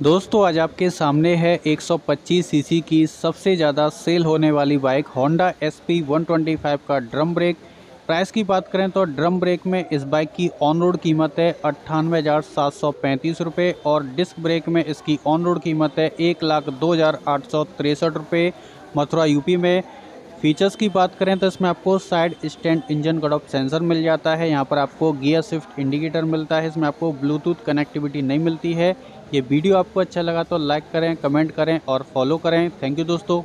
दोस्तों, आज आपके सामने है 125 सीसी की सबसे ज़्यादा सेल होने वाली बाइक होंडा एस पी का ड्रम ब्रेक। प्राइस की बात करें तो ड्रम ब्रेक में इस बाइक की ऑन रोड कीमत है अट्ठानवे हज़ार सात सौ पैंतीस रुपये और डिस्क ब्रेक में इसकी ऑन रोड कीमत है एक लाख दो हज़ार आठ सौ तिरसठ रुपये मथुरा यूपी में। फीचर्स की बात करें तो इसमें आपको side stand engine cut off sensor मिल जाता है। यहाँ पर आपको गियर स्विफ्ट इंडिकेटर मिलता है। इसमें आपको ब्लूटूथ कनेक्टिविटी नहीं मिलती है। ये वीडियो आपको अच्छा लगा तो लाइक करें, कमेंट करें और फॉलो करें। थैंक यू दोस्तों।